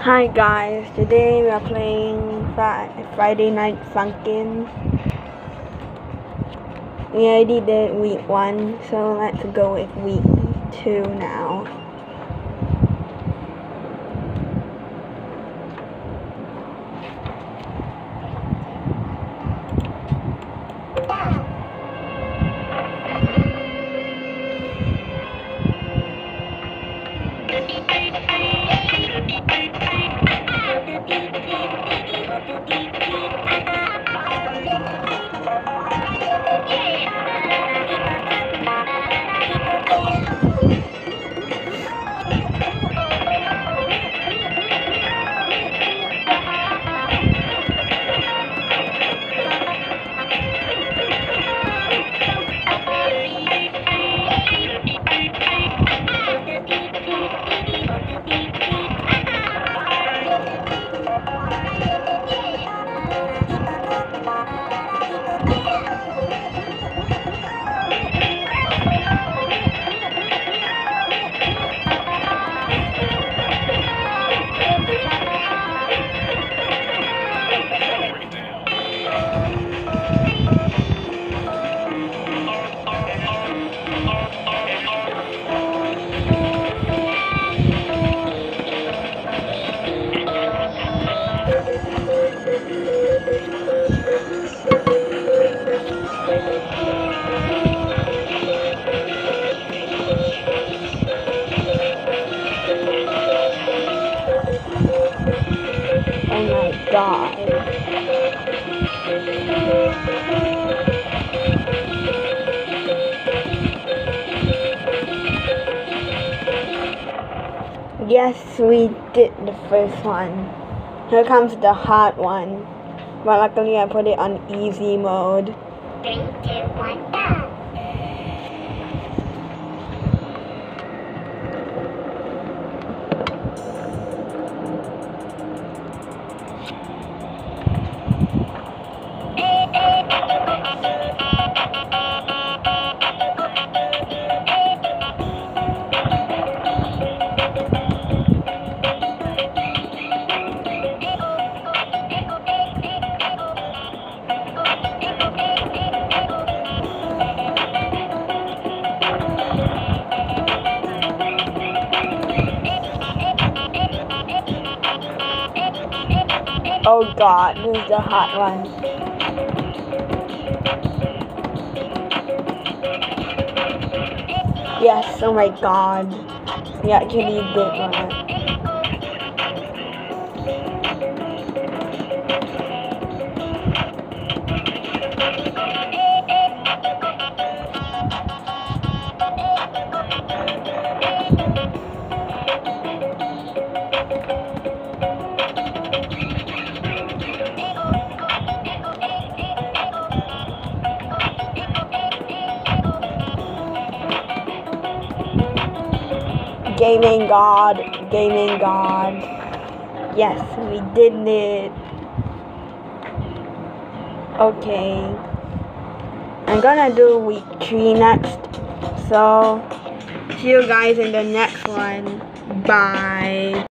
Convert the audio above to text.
Hi guys, today we are playing Friday Night Funkin'. We already did week 1, so let's go with week 2 now. Oh my Yes, we did the first one. Here comes the hard one. But luckily I put it on easy mode. Three, two, one, go! Oh god, this is the hot one. Yes, oh my god. We actually did one. Gaming God, Gaming God. Yes, we did it. Okay. I'm gonna do week 3 next. So, see you guys in the next one. Bye.